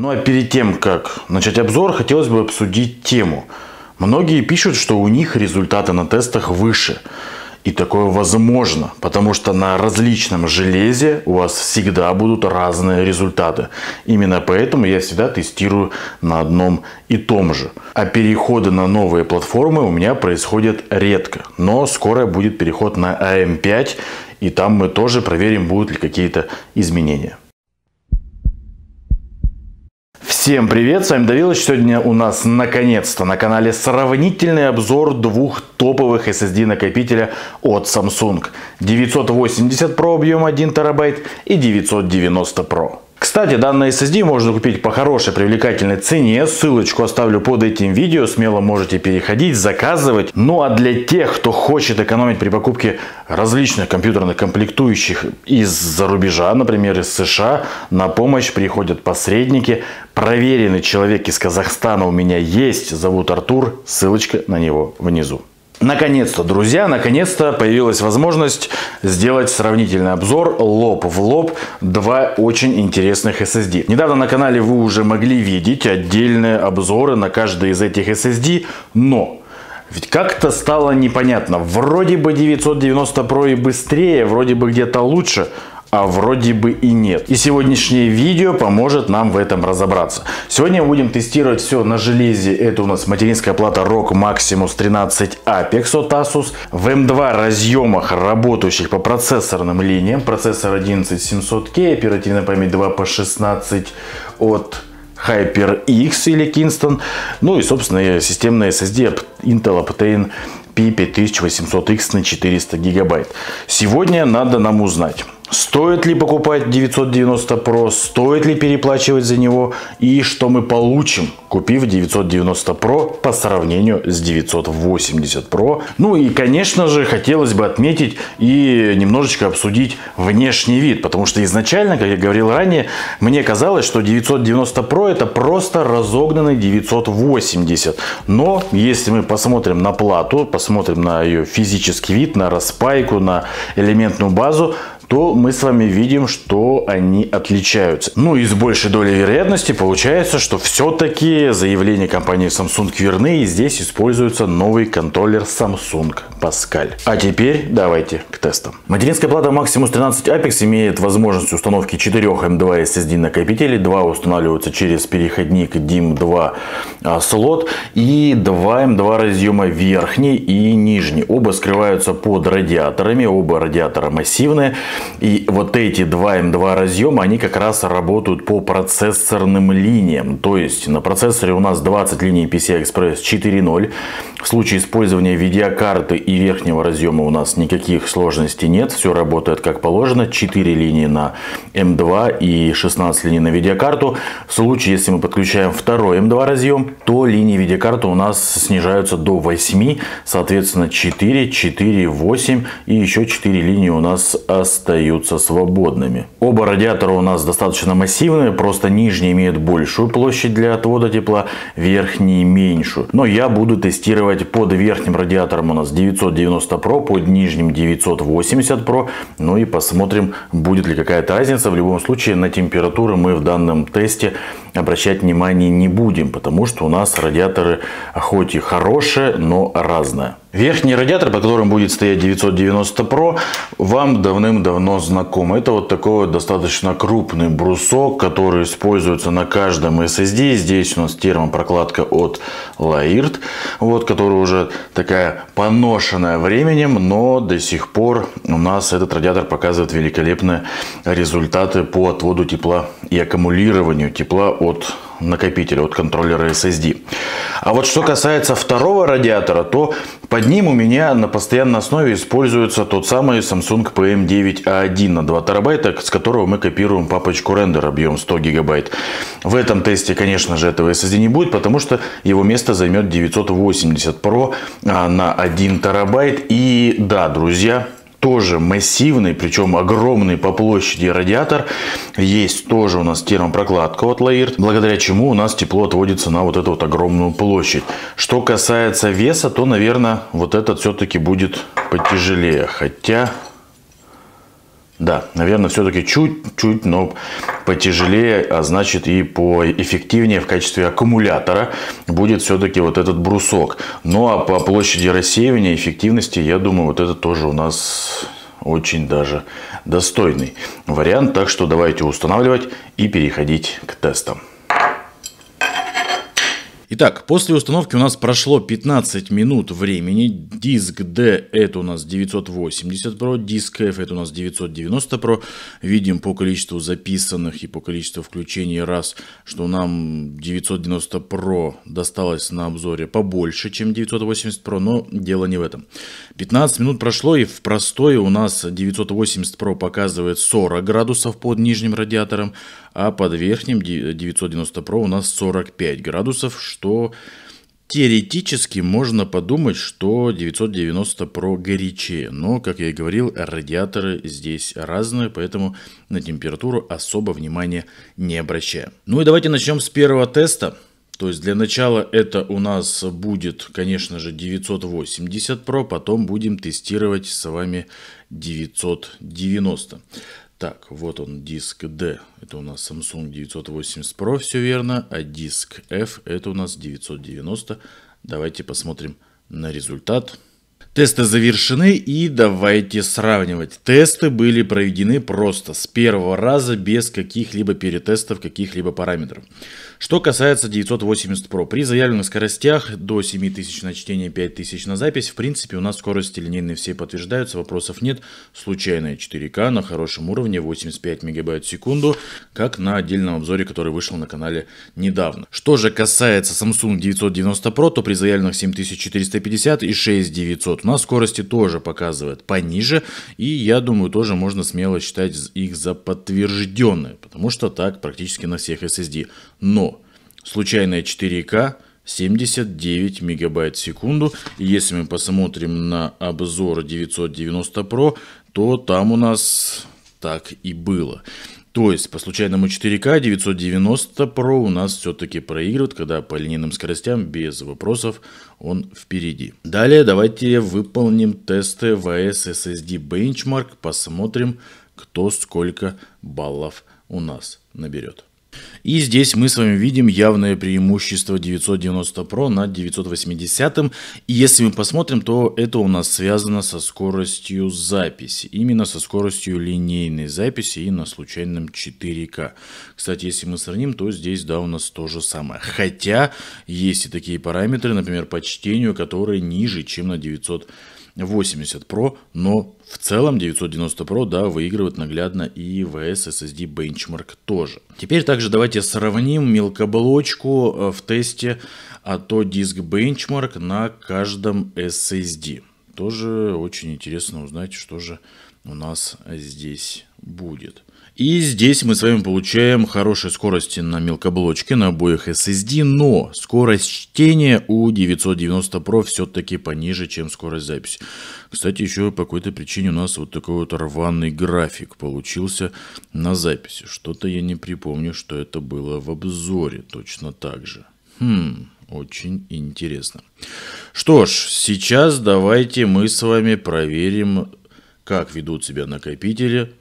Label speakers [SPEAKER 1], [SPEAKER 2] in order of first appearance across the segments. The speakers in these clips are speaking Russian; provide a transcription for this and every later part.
[SPEAKER 1] Ну а перед тем, как начать обзор, хотелось бы обсудить тему. Многие пишут, что у них результаты на тестах выше. И такое возможно, потому что на различном железе у вас всегда будут разные результаты. Именно поэтому я всегда тестирую на одном и том же. А переходы на новые платформы у меня происходят редко. Но скоро будет переход на AM5, и там мы тоже проверим, будут ли какие-то изменения. Всем привет, с вами Давилович. Сегодня у нас наконец-то на канале сравнительный обзор двух топовых SSD накопителя от Samsung. 980 Pro объем 1 терабайт и 990 Pro. Кстати, данный SSD можно купить по хорошей привлекательной цене. Ссылочку оставлю под этим видео. Смело можете переходить, заказывать. Ну а для тех, кто хочет экономить при покупке различных компьютерных комплектующих из-за рубежа, например, из США, на помощь приходят посредники. Проверенный человек из Казахстана у меня есть. Зовут Артур. Ссылочка на него внизу. Наконец-то, друзья, наконец-то появилась возможность сделать сравнительный обзор лоб в лоб два очень интересных SSD. Недавно на канале вы уже могли видеть отдельные обзоры на каждый из этих SSD, но ведь как-то стало непонятно. Вроде бы 990 Pro и быстрее, вроде бы где-то лучше, а вроде бы и нет. И сегодняшнее видео поможет нам в этом разобраться. Сегодня будем тестировать все на железе. Это у нас материнская плата ROG Maximus 13 Apex от Asus. В M2 разъемах, работающих по процессорным линиям. Процессор 11700K, оперативная память 2 по 16 от HyperX или Kingston. Ну и, собственно, системная SSD Intel Optane P5800X на 400 гигабайт. Сегодня надо нам узнать, Стоит ли покупать 990 Pro, стоит ли переплачивать за него и что мы получим, купив 990 Pro по сравнению с 980 Pro. Ну и конечно же хотелось бы отметить и немножечко обсудить внешний вид, потому что изначально, как я говорил ранее, мне казалось, что 990 Pro это просто разогнанный 980. Но если мы посмотрим на плату, посмотрим на ее физический вид, на распайку, на элементную базу, то мы с вами видим, что они отличаются. Ну и с большей долей вероятности получается, что все-таки заявления компании Samsung верны и здесь используется новый контроллер Samsung Pascal. А теперь давайте к тестам. Материнская плата Maximus 13 Apex имеет возможность установки 4 M2 SSD накопителей. Два устанавливаются через переходник DIMM2 а, слот и 2 M2 разъема верхний и нижний. Оба скрываются под радиаторами, оба радиатора массивные. И вот эти два M2 разъема, они как раз работают по процессорным линиям. То есть на процессоре у нас 20 линий PCI-Express 4.0. В случае использования видеокарты и верхнего разъема у нас никаких сложностей нет. Все работает как положено. 4 линии на M2 и 16 линий на видеокарту. В случае, если мы подключаем второй M2 разъем, то линии видеокарты у нас снижаются до 8. Соответственно 4, 4, 8 и еще 4 линии у нас остаются остаются свободными. Оба радиатора у нас достаточно массивные, просто нижний имеет большую площадь для отвода тепла, верхний меньшую. Но я буду тестировать под верхним радиатором у нас 990 Pro, под нижним 980 Pro. Ну и посмотрим, будет ли какая-то разница. В любом случае на температуру мы в данном тесте обращать внимание не будем, потому что у нас радиаторы хоть и хорошие, но разные. Верхний радиатор, под которым будет стоять 990 Pro, вам давным-давно знаком. Это вот такой вот достаточно крупный брусок, который используется на каждом SSD. Здесь у нас термопрокладка от Laird, вот, которая уже такая поношенная временем, но до сих пор у нас этот радиатор показывает великолепные результаты по отводу тепла и аккумулированию тепла от накопителя, от контроллера SSD. А вот что касается второго радиатора, то под ним у меня на постоянной основе используется тот самый Samsung PM9A1 на 2 терабайта, с которого мы копируем папочку рендер объем 100 гигабайт. В этом тесте, конечно же, этого SSD не будет, потому что его место займет 980 Pro а, на 1 терабайт. И да, друзья, тоже массивный, причем огромный по площади радиатор. Есть тоже у нас термопрокладка от Laird, благодаря чему у нас тепло отводится на вот эту вот огромную площадь. Что касается веса, то, наверное, вот этот все-таки будет потяжелее. Хотя Да, наверное, все-таки чуть-чуть, но потяжелее, а значит и поэффективнее в качестве аккумулятора будет все-таки вот этот брусок. Ну а по площади рассеивания эффективности, я думаю, вот это тоже у нас очень даже достойный вариант. Так что давайте устанавливать и переходить к тестам.
[SPEAKER 2] Итак, после установки у нас прошло 15 минут времени. Диск D это у нас 980 Pro, диск F это у нас 990 Pro. Видим по количеству записанных и по количеству включений раз, что нам 990 Pro досталось на обзоре побольше, чем 980 Pro, но дело не в этом. 15 минут прошло и в простой у нас 980 Pro показывает 40 градусов под нижним радиатором, а под верхним 990 Pro у нас 45 градусов, что теоретически можно подумать, что 990 Pro горячее. Но, как я и говорил, радиаторы здесь разные, поэтому на температуру особо внимания не обращаем. Ну и давайте начнем с первого теста. То есть для начала это у нас будет, конечно же, 980 Pro, потом будем тестировать с вами 990. Так, вот он диск D, это у нас Samsung 980 Pro, все верно, а диск F это у нас 990. Давайте посмотрим на результат. Тесты завершены и давайте сравнивать. Тесты были проведены просто с первого раза без каких-либо перетестов, каких-либо параметров. Что касается 980 Pro, при заявленных скоростях до 7000 на чтение, 5000 на запись, в принципе у нас скорости линейные все подтверждаются, вопросов нет. Случайная 4К на хорошем уровне, 85 мегабайт в секунду, как на отдельном обзоре, который вышел на канале недавно. Что же касается Samsung 990 Pro, то при заявленных 7450 и 6900 у нас скорости тоже показывает пониже, и я думаю тоже можно смело считать их за подтвержденные, потому что так практически на всех SSD. Но случайная 4К 79 мегабайт в секунду. И если мы посмотрим на обзор 990 Pro, то там у нас так и было. То есть по случайному 4К 990 Pro у нас все-таки проигрывает, когда по линейным скоростям без вопросов он впереди. Далее давайте выполним тесты VS SSD Benchmark, посмотрим, кто сколько баллов у нас наберет. И здесь мы с вами видим явное преимущество 990 Pro над 980. И если мы посмотрим, то это у нас связано со скоростью записи. Именно со скоростью линейной записи и на случайном 4К. Кстати, если мы сравним, то здесь, да, у нас то же самое. Хотя есть и такие параметры, например, по чтению, которые ниже, чем на 900 80 Pro, но в целом 990 Pro, да, выигрывает наглядно и VS SSD Benchmark тоже. Теперь также давайте сравним мелкоблочку э, в тесте, то диск Benchmark на каждом SSD. Тоже очень интересно узнать, что же у нас здесь будет. И здесь мы с вами получаем хорошие скорости на мелкоблочке на обоих SSD, но скорость чтения у 990 Pro все-таки пониже, чем скорость записи. Кстати, еще по какой-то причине у нас вот такой вот рваный график получился на записи. Что-то я не припомню, что это было в обзоре точно так же. Хм, очень интересно. Что ж, сейчас давайте мы с вами проверим, как ведут себя накопители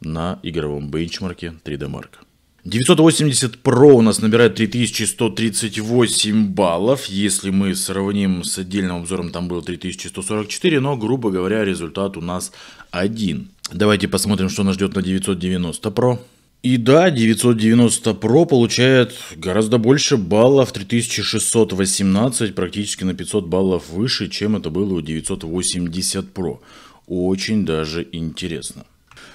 [SPEAKER 2] на игровом бенчмарке 3D Mark. 980 Pro у нас набирает 3138 баллов. Если мы сравним с отдельным обзором, там было 3144, но, грубо говоря, результат у нас один. Давайте посмотрим, что нас ждет на 990 Pro. И да, 990 Pro получает гораздо больше баллов, 3618, практически на 500 баллов выше, чем это было у 980 Pro. Очень даже интересно.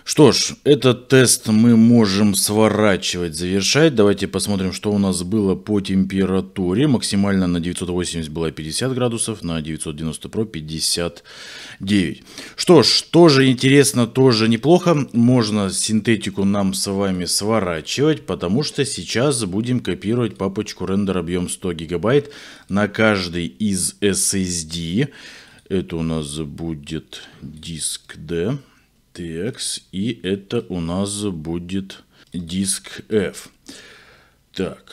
[SPEAKER 2] Что ж, этот тест мы можем сворачивать, завершать. Давайте посмотрим, что у нас было по температуре. Максимально на 980 было 50 градусов, на 990 Pro 59. Что ж, тоже интересно, тоже неплохо. Можно синтетику нам с вами сворачивать, потому что сейчас будем копировать папочку рендер объем 100 гигабайт на каждый из SSD. Это у нас будет диск D. TX, и это у нас будет диск F. Так,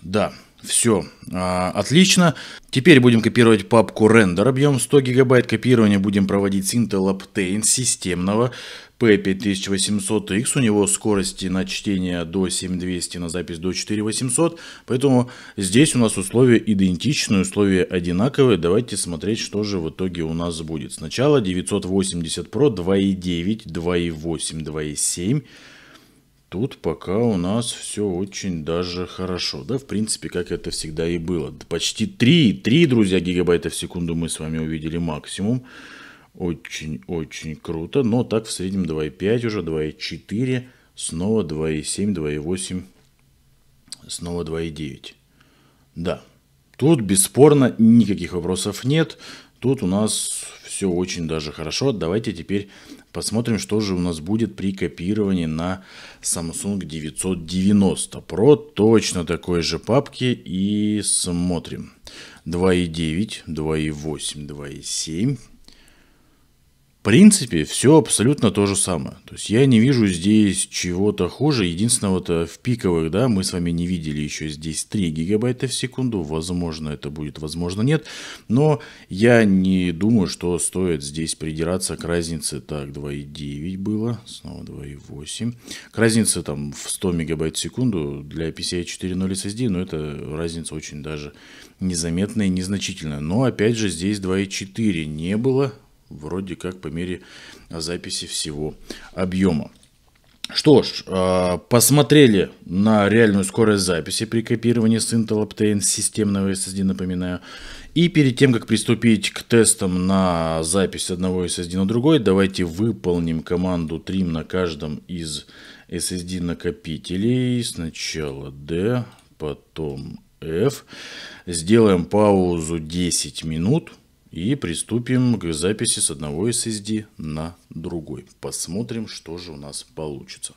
[SPEAKER 2] Да, все, а, отлично. Теперь будем копировать папку render, объем 100 гигабайт. Копирование будем проводить с Intel Optane системного P5800X. У него скорости на чтение до 7200, на запись до 4800. Поэтому здесь у нас условия идентичные, условия одинаковые. Давайте смотреть, что же в итоге у нас будет. Сначала 980 Pro 2.9, 2.8, 2.7. Тут пока у нас все очень даже хорошо. Да, в принципе, как это всегда и было. Почти 3, 3, друзья, гигабайта в секунду мы с вами увидели максимум. Очень-очень круто. Но так в среднем 2,5 уже, 2,4, снова 2,7, 2,8, снова 2,9. Да, тут бесспорно никаких вопросов нет. Тут у нас все очень даже хорошо. Давайте теперь посмотрим, что же у нас будет при копировании на Samsung 990 Pro. Точно такой же папки и смотрим. 2.9, 2.8, 2.7 принципе, все абсолютно то же самое. То есть я не вижу здесь чего-то хуже. Единственное, вот э, в пиковых, да, мы с вами не видели еще здесь 3 гигабайта в секунду. Возможно, это будет, возможно, нет. Но я не думаю, что стоит здесь придираться к разнице. Так, 2,9 было, снова 2,8. К разнице там в 100 мегабайт в секунду для PCI 4.0 SSD, но это разница очень даже незаметная и незначительная. Но опять же здесь 2,4 не было вроде как по мере записи всего объема. Что ж, а, посмотрели на реальную скорость записи при копировании с Intel Optane системного SSD, напоминаю. И перед тем, как приступить к тестам на запись одного SSD на другой, давайте выполним команду trim на каждом из SSD накопителей. Сначала D, потом F. Сделаем паузу 10 минут. И приступим к записи с одного SSD на другой. Посмотрим, что же у нас получится.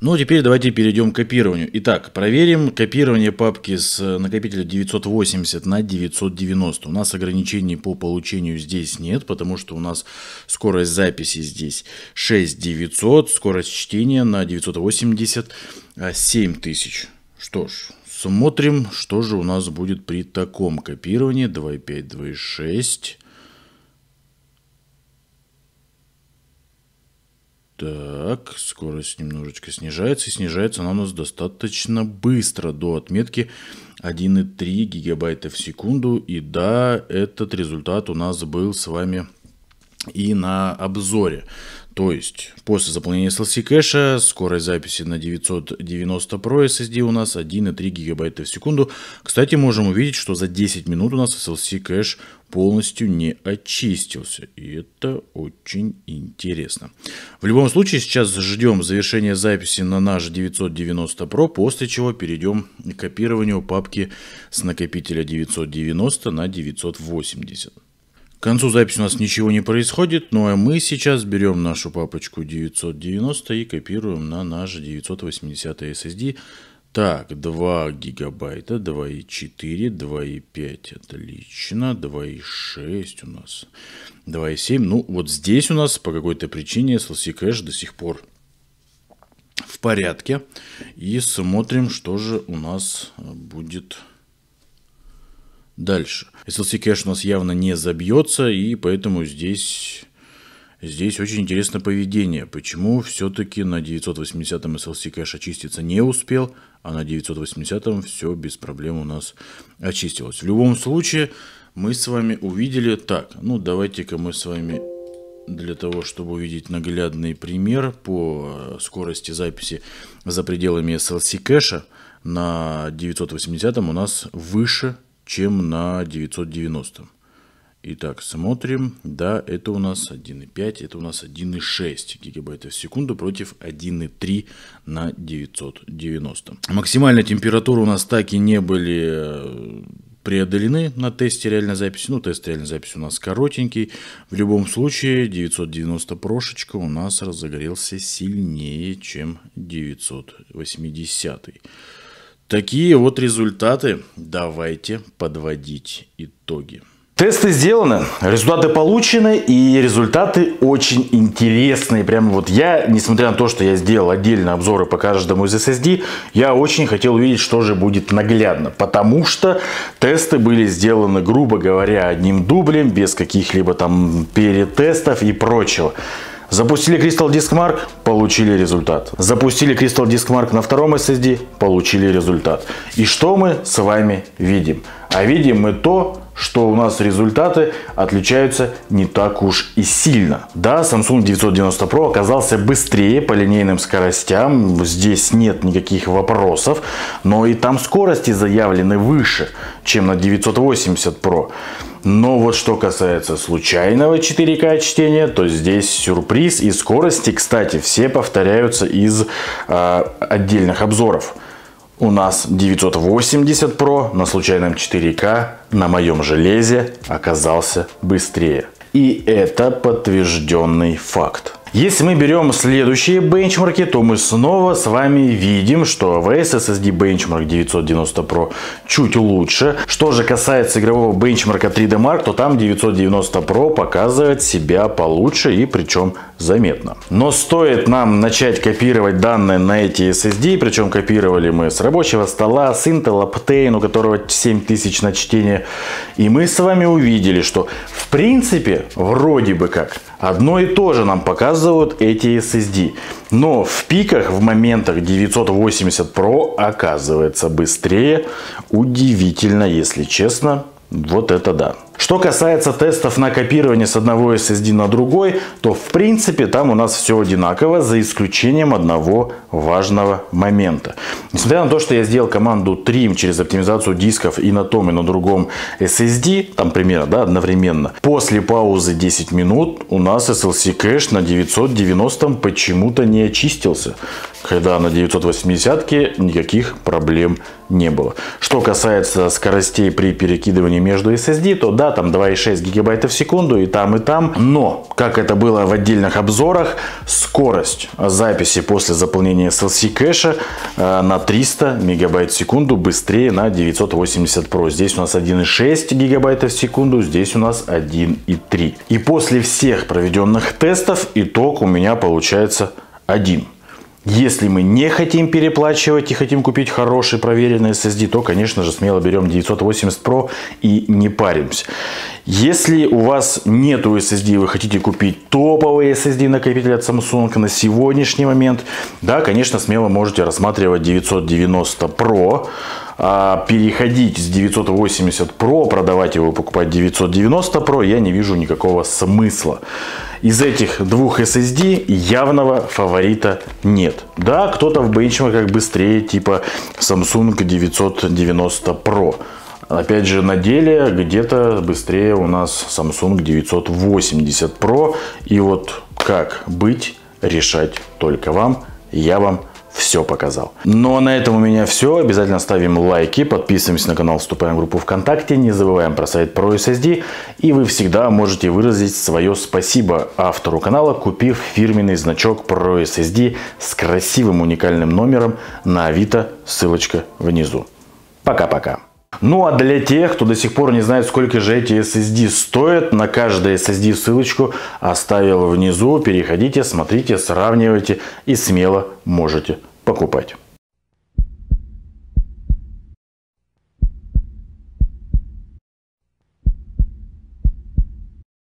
[SPEAKER 2] Ну, а теперь давайте перейдем к копированию. Итак, проверим копирование папки с накопителя 980 на 990. У нас ограничений по получению здесь нет, потому что у нас скорость записи здесь 6900, скорость чтения на 980 7000. Что ж, Смотрим, что же у нас будет при таком копировании. 2.5, 2.6. Так, скорость немножечко снижается. И снижается она у нас достаточно быстро, до отметки 1,3 гигабайта в секунду. И да, этот результат у нас был с вами и на обзоре. То есть после заполнения SLC кэша скорость записи на 990 Pro SSD у нас 1,3 гигабайта в секунду. Кстати, можем увидеть, что за 10 минут у нас SLC кэш полностью не очистился. И это очень интересно. В любом случае, сейчас ждем завершения записи на наш 990 Pro, после чего перейдем к копированию папки с накопителя 990 на 980. К концу записи у нас ничего не происходит, ну а мы сейчас берем нашу папочку 990 и копируем на наш 980 SSD. Так, 2 гигабайта, 2,4, 2,5, отлично, 2,6 у нас, 2,7. Ну, вот здесь у нас по какой-то причине SLC кэш до сих пор в порядке. И смотрим, что же у нас будет Дальше. SLC кэш у нас явно не забьется, и поэтому здесь, здесь очень интересное поведение. Почему все-таки на 980-м SLC кэш очиститься не успел, а на 980-м все без проблем у нас очистилось. В любом случае, мы с вами увидели так. Ну, давайте-ка мы с вами для того, чтобы увидеть наглядный пример по скорости записи за пределами SLC кэша на 980 у нас выше чем на 990. Итак, смотрим. Да, это у нас 1,5, это у нас 1,6 гигабайта в секунду против 1,3 на 990. Максимальная температура у нас так и не были э, преодолены на тесте реальной записи. Ну, тест реальной записи у нас коротенький. В любом случае, 990 прошечка у нас разогрелся сильнее, чем 980. Такие вот результаты. Давайте подводить итоги.
[SPEAKER 1] Тесты сделаны, результаты получены, и результаты очень интересные. Прямо вот я, несмотря на то, что я сделал отдельно обзоры по каждому из SSD, я очень хотел увидеть, что же будет наглядно. Потому что тесты были сделаны, грубо говоря, одним дублем, без каких-либо там перетестов и прочего. Запустили Crystal Disk Mark, получили результат. Запустили Crystal Disk Mark на втором SSD, получили результат. И что мы с вами видим? А видим мы то, что у нас результаты отличаются не так уж и сильно. Да, Samsung 990 Pro оказался быстрее по линейным скоростям, здесь нет никаких вопросов, но и там скорости заявлены выше, чем на 980 Pro. Но вот что касается случайного 4К чтения, то здесь сюрприз и скорости, кстати, все повторяются из э, отдельных обзоров. У нас 980 Pro на случайном 4К на моем железе оказался быстрее. И это подтвержденный факт. Если мы берем следующие бенчмарки, то мы снова с вами видим, что AWS SSD Benchmark 990 Pro чуть лучше. Что же касается игрового бенчмарка 3D Mark, то там 990 Pro показывает себя получше и причем заметно. Но стоит нам начать копировать данные на эти SSD, причем копировали мы с рабочего стола, с Intel Optane, у которого 7000 на чтение, и мы с вами увидели, что в принципе, вроде бы как, одно и то же нам показывают эти SSD. Но в пиках, в моментах 980 Pro оказывается быстрее. Удивительно, если честно. Вот это да. Что касается тестов на копирование с одного SSD на другой, то в принципе там у нас все одинаково, за исключением одного важного момента. Несмотря на то, что я сделал команду trim через оптимизацию дисков и на том и на другом SSD, там примерно да, одновременно, после паузы 10 минут у нас SLC кэш на 990 почему-то не очистился когда на 980 никаких проблем не было. Что касается скоростей при перекидывании между SSD, то да, там 2,6 гигабайта в секунду и там, и там. Но, как это было в отдельных обзорах, скорость записи после заполнения SLC кэша э, на 300 мегабайт в секунду быстрее на 980 Pro. Здесь у нас 1,6 гигабайта в секунду, здесь у нас 1,3. И после всех проведенных тестов итог у меня получается 1. Если мы не хотим переплачивать и хотим купить хороший проверенный SSD, то, конечно же, смело берем 980 Pro и не паримся. Если у вас нету SSD, вы хотите купить топовый SSD накопитель от Samsung на сегодняшний момент, да, конечно, смело можете рассматривать 990 Pro. А переходить с 980 Pro, продавать его, покупать 990 Pro, я не вижу никакого смысла. Из этих двух SSD явного фаворита нет. Да, кто-то в бенчмарках быстрее, типа Samsung 990 Pro. Опять же, на деле где-то быстрее у нас Samsung 980 Pro. И вот как быть, решать только вам. Я вам все показал. Ну а на этом у меня все. Обязательно ставим лайки, подписываемся на канал, вступаем в группу ВКонтакте. Не забываем про сайт ProSSD. И вы всегда можете выразить свое спасибо автору канала, купив фирменный значок ProSSD с красивым уникальным номером на Авито. Ссылочка внизу. Пока-пока. Ну а для тех, кто до сих пор не знает, сколько же эти SSD стоят, на каждой SSD ссылочку оставил внизу. Переходите, смотрите, сравнивайте и смело можете покупать.